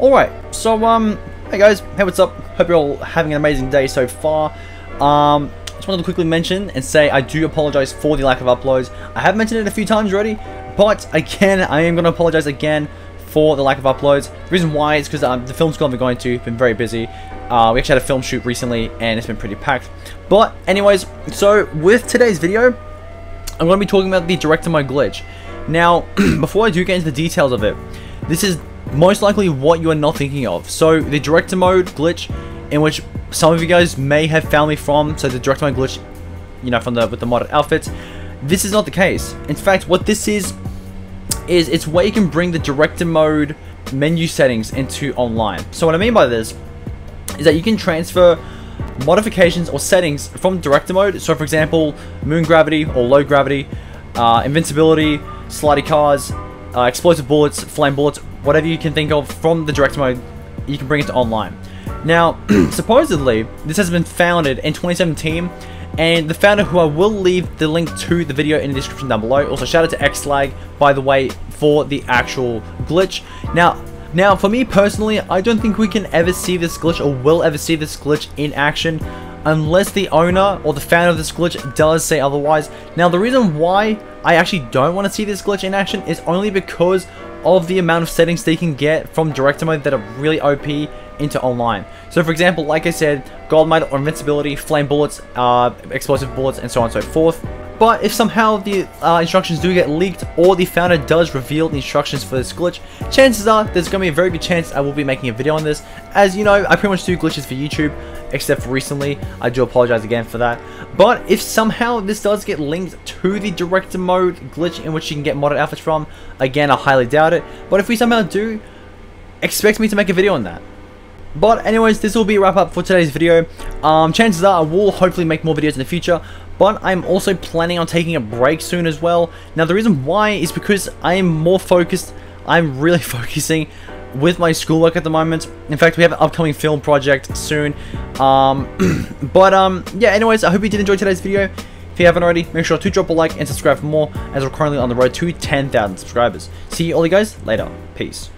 Alright, so, um, hey guys, hey, what's up? Hope you're all having an amazing day so far. Um, just wanted to quickly mention and say I do apologize for the lack of uploads. I have mentioned it a few times already, but again, I am going to apologize again for the lack of uploads. The reason why is because um, the film school I'm going to been very busy. Uh, we actually had a film shoot recently, and it's been pretty packed. But anyways, so with today's video, I'm going to be talking about the director mode glitch. Now, before I do get into the details of it, this is most likely what you are not thinking of. So the director mode glitch, in which some of you guys may have found me from, so the director mode glitch, you know, from the with the modded outfits, this is not the case. In fact, what this is, is it's where you can bring the director mode menu settings into online. So what I mean by this, is that you can transfer modifications or settings from director mode. So for example, moon gravity or low gravity, uh, invincibility, slidey cars, uh, explosive bullets, flame bullets, whatever you can think of from the direct mode, you can bring it to online. Now, supposedly, this has been founded in 2017, and the founder, who I will leave the link to the video in the description down below. Also, shout out to Xlag, by the way, for the actual glitch. Now, now, for me personally, I don't think we can ever see this glitch or will ever see this glitch in action unless the owner or the founder of this glitch does say otherwise. Now, the reason why I actually don't want to see this glitch in action is only because of the amount of settings they can get from director mode that are really OP into online. So for example, like I said, god mode or invincibility, flame bullets, uh, explosive bullets, and so on and so forth. But if somehow the uh, instructions do get leaked or the founder does reveal the instructions for this glitch, chances are there's going to be a very good chance I will be making a video on this. As you know, I pretty much do glitches for YouTube, except for recently. I do apologize again for that. But if somehow this does get linked to the director mode glitch in which you can get modded outfits from, again, I highly doubt it. But if we somehow do, expect me to make a video on that. But anyways, this will be a wrap up for today's video. Um, chances are I will hopefully make more videos in the future but I'm also planning on taking a break soon as well. Now the reason why is because I am more focused, I'm really focusing with my schoolwork at the moment. In fact, we have an upcoming film project soon. Um, but um, yeah, anyways, I hope you did enjoy today's video. If you haven't already, make sure to drop a like and subscribe for more as we're currently on the road to 10,000 subscribers. See you all you guys later. Peace.